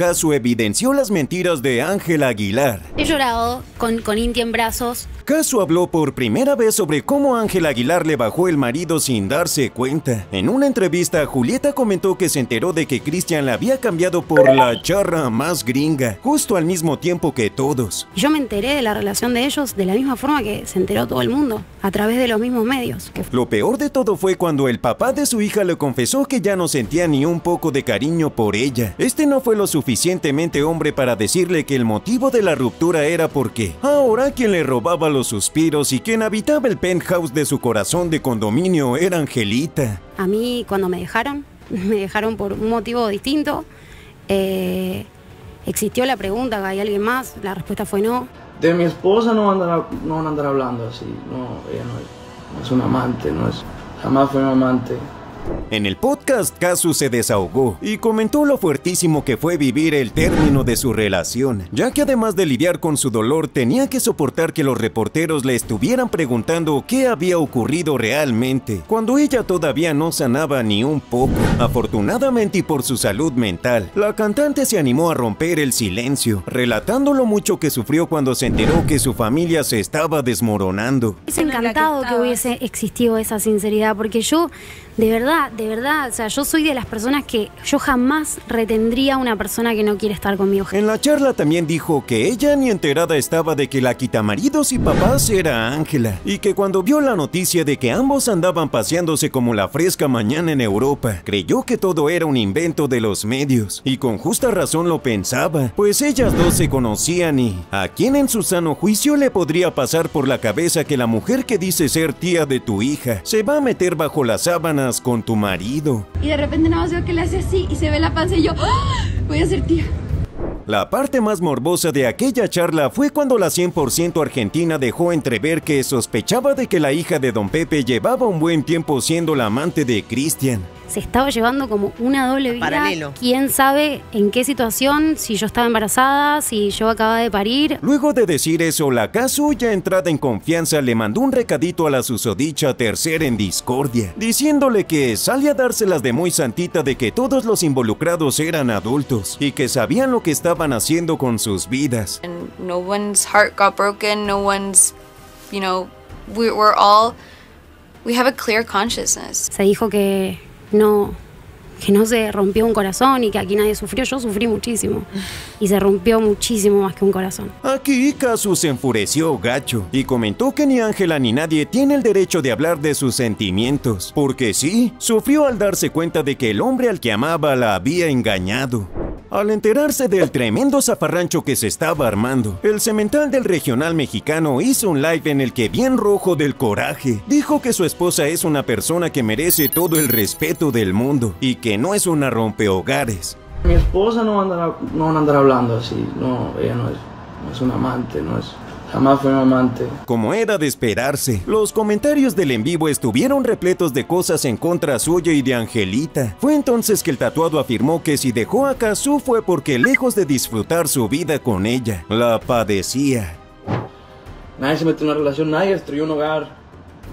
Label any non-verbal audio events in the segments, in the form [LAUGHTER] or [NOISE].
Casu evidenció las mentiras de Ángela Aguilar. He llorado con, con Inti en brazos. Casu habló por primera vez sobre cómo Ángela Aguilar le bajó el marido sin darse cuenta. En una entrevista, Julieta comentó que se enteró de que Cristian la había cambiado por la charra más gringa, justo al mismo tiempo que todos. Yo me enteré de la relación de ellos de la misma forma que se enteró todo el mundo, a través de los mismos medios. Lo peor de todo fue cuando el papá de su hija le confesó que ya no sentía ni un poco de cariño por ella. Este no fue lo suficientemente hombre para decirle que el motivo de la ruptura era porque ahora quien le robaba los suspiros y quien habitaba el penthouse de su corazón de condominio era Angelita. a mí cuando me dejaron, [LAUGHS] me dejaron por un motivo distinto. Eh, existió la pregunta, ¿hay alguien más? La respuesta fue no. De mi esposa no van a andar, no van a andar hablando así. No, ella no es, no es un amante, no es, jamás fue un amante. En el podcast, Casu se desahogó y comentó lo fuertísimo que fue vivir el término de su relación, ya que además de lidiar con su dolor, tenía que soportar que los reporteros le estuvieran preguntando qué había ocurrido realmente, cuando ella todavía no sanaba ni un poco. Afortunadamente y por su salud mental, la cantante se animó a romper el silencio, relatando lo mucho que sufrió cuando se enteró que su familia se estaba desmoronando. Es encantado que hubiese existido esa sinceridad, porque yo, de verdad, de verdad, o sea, yo soy de las personas que yo jamás retendría a una persona que no quiere estar conmigo. En la charla también dijo que ella ni enterada estaba de que la quitamaridos y papás era Ángela, y que cuando vio la noticia de que ambos andaban paseándose como la fresca mañana en Europa, creyó que todo era un invento de los medios, y con justa razón lo pensaba, pues ellas dos se conocían y a quién en su sano juicio le podría pasar por la cabeza que la mujer que dice ser tía de tu hija se va a meter bajo las con tu marido. Y de repente nada más veo que le hace así y se ve la panza y yo, ¡Ah! voy a ser tía. La parte más morbosa de aquella charla fue cuando la 100% argentina dejó entrever que sospechaba de que la hija de don Pepe llevaba un buen tiempo siendo la amante de Cristian. Se estaba llevando como una doble vida. Paralelo. ¿Quién sabe en qué situación? Si yo estaba embarazada, si yo acababa de parir. Luego de decir eso, la Casu, ya entrada en confianza, le mandó un recadito a la susodicha tercera en discordia, diciéndole que sale a dárselas de muy santita de que todos los involucrados eran adultos y que sabían lo que estaban haciendo con sus vidas. and no one's heart got broken no one's you know we, we're all we have a clear consciousness Se dijo que no, que no se rompió un corazón y que aquí nadie sufrió. Yo sufrí muchísimo. Y se rompió muchísimo más que un corazón. Aquí Casu se enfureció gacho y comentó que ni Ángela ni nadie tiene el derecho de hablar de sus sentimientos, porque sí, sufrió al darse cuenta de que el hombre al que amaba la había engañado. Al enterarse del tremendo zafarrancho que se estaba armando, el cemental del regional mexicano hizo un live en el que bien rojo del coraje, dijo que su esposa es una persona que merece todo el respeto del mundo y que no es una rompehogares. Mi esposa no van a andar, no van a andar hablando así. No, ella no es, no es un amante, no es, jamás fue un amante. Como era de esperarse, los comentarios del en vivo estuvieron repletos de cosas en contra suya y de Angelita. Fue entonces que el tatuado afirmó que si dejó a Kazu fue porque lejos de disfrutar su vida con ella, la padecía. Nadie se metió en una relación, nadie destruyó un hogar.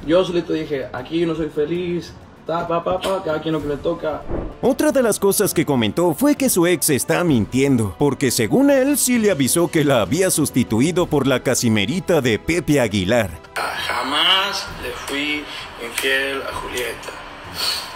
Yo solito dije, aquí yo no soy feliz. Ta, pa, pa, pa, cada quien lo que le toca. Otra de las cosas que comentó fue que su ex está mintiendo, porque según él sí le avisó que la había sustituido por la casimerita de Pepe Aguilar. Jamás le fui infiel a Julieta.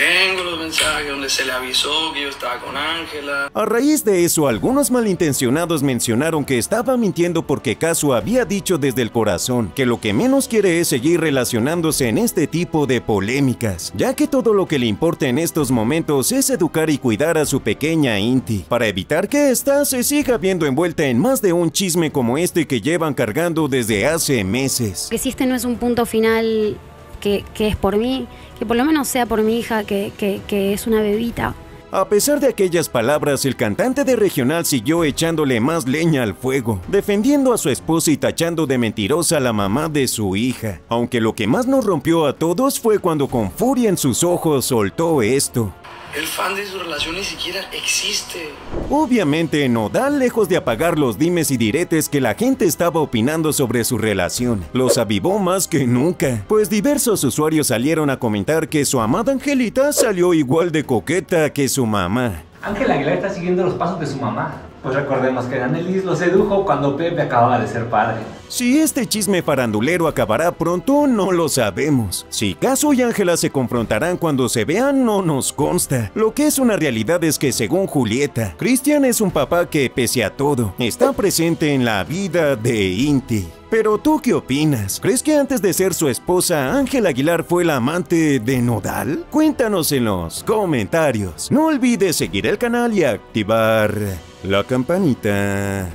Tengo los mensajes donde se le avisó que yo estaba con Ángela. A raíz de eso, algunos malintencionados mencionaron que estaba mintiendo porque Casu había dicho desde el corazón que lo que menos quiere es seguir relacionándose en este tipo de polémicas, ya que todo lo que le importa en estos momentos es educar y cuidar a su pequeña Inti, para evitar que ésta se siga viendo envuelta en más de un chisme como este que llevan cargando desde hace meses. Que si este no es un punto final que, es por mí, que por lo menos sea por mi hija, que, que, que es una bebita. A pesar de aquellas palabras, el cantante de regional siguió echándole más leña al fuego, defendiendo a su esposa y tachando de mentirosa a la mamá de su hija. Aunque lo que más nos rompió a todos fue cuando con furia en sus ojos soltó esto. El fan de su relación ni siquiera existe. Obviamente, Nodal, lejos de apagar los dimes y diretes que la gente estaba opinando sobre su relación, los avivó más que nunca, pues diversos usuarios salieron a comentar que su amada Angelita salió igual de coqueta que su mamá. Ángel Aguilar está siguiendo los pasos de su mamá. Pues recordemos que Danelis lo sedujo cuando Pepe acababa de ser padre. Si este chisme farandulero acabará pronto, no lo sabemos. Si Caso y Ángela se confrontarán cuando se vean, no nos consta. Lo que es una realidad es que según Julieta, Cristian es un papá que, pese a todo, está presente en la vida de Inti. Pero tú qué opinas? ¿Crees que antes de ser su esposa, Ángel Aguilar fue la amante de Nodal? Cuéntanos en los comentarios. No olvides seguir el canal y activar la campanita.